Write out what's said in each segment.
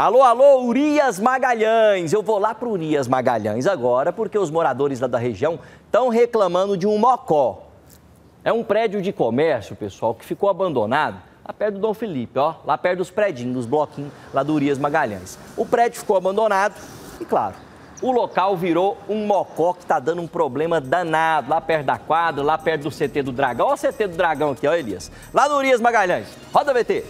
Alô, alô, Urias Magalhães. Eu vou lá para Urias Magalhães agora porque os moradores lá da região estão reclamando de um mocó. É um prédio de comércio, pessoal, que ficou abandonado lá perto do Dom Felipe, ó, lá perto dos predinhos, dos bloquinhos lá do Urias Magalhães. O prédio ficou abandonado e, claro, o local virou um mocó que está dando um problema danado lá perto da quadra, lá perto do CT do Dragão. Olha o CT do Dragão aqui, ó, Elias. Lá no Urias Magalhães. Roda, VT.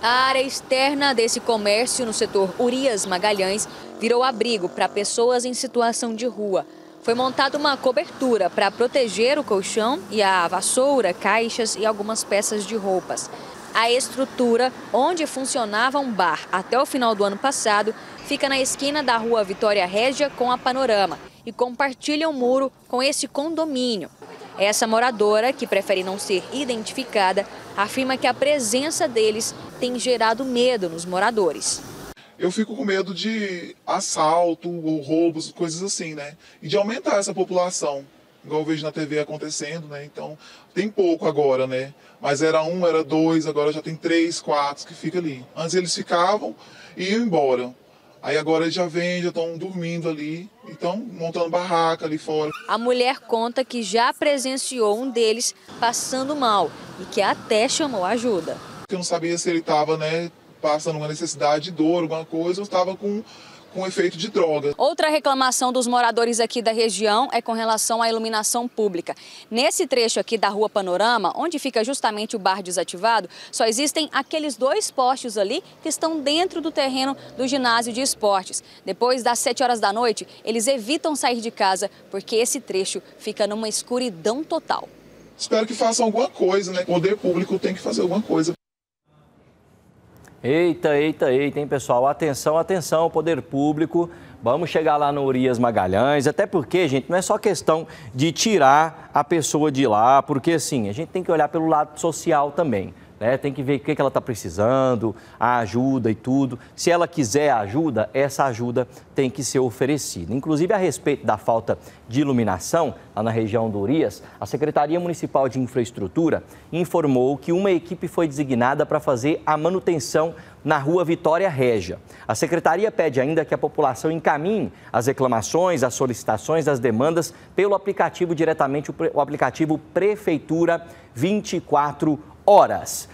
A área externa desse comércio no setor Urias Magalhães virou abrigo para pessoas em situação de rua. Foi montada uma cobertura para proteger o colchão e a vassoura, caixas e algumas peças de roupas. A estrutura, onde funcionava um bar até o final do ano passado, fica na esquina da rua Vitória Régia com a Panorama e compartilha o um muro com esse condomínio. Essa moradora, que prefere não ser identificada, afirma que a presença deles tem gerado medo nos moradores. Eu fico com medo de assalto ou roubos, coisas assim, né? E de aumentar essa população, igual eu vejo na TV acontecendo, né? Então, tem pouco agora, né? Mas era um, era dois, agora já tem três, quatro que fica ali. Antes eles ficavam e iam embora. Aí agora eles já vêm, já estão dormindo ali, então montando barraca ali fora. A mulher conta que já presenciou um deles passando mal e que até chamou ajuda. Eu não sabia se ele estava, né, passando uma necessidade de dor, alguma coisa, ou estava com com efeito de droga. Outra reclamação dos moradores aqui da região é com relação à iluminação pública. Nesse trecho aqui da Rua Panorama, onde fica justamente o bar desativado, só existem aqueles dois postes ali que estão dentro do terreno do ginásio de esportes. Depois das 7 horas da noite, eles evitam sair de casa porque esse trecho fica numa escuridão total. Espero que façam alguma coisa, né? O poder público tem que fazer alguma coisa. Eita, eita, eita, hein, pessoal? Atenção, atenção, poder público. Vamos chegar lá no Urias Magalhães, até porque, gente, não é só questão de tirar a pessoa de lá, porque assim, a gente tem que olhar pelo lado social também né? Tem que ver o que, ela está precisando, a ajuda e tudo. Se ela quiser ajuda, essa ajuda tem que ser oferecida. Inclusive, a respeito da falta de iluminação lá na região do Urias, a Secretaria Municipal de Infraestrutura informou que uma equipe foi designada para fazer a manutenção na rua Vitória Régia. A secretaria pede ainda que a população encaminhe as reclamações, as solicitações, as demandas pelo aplicativo diretamente, o aplicativo Prefeitura 24 horas.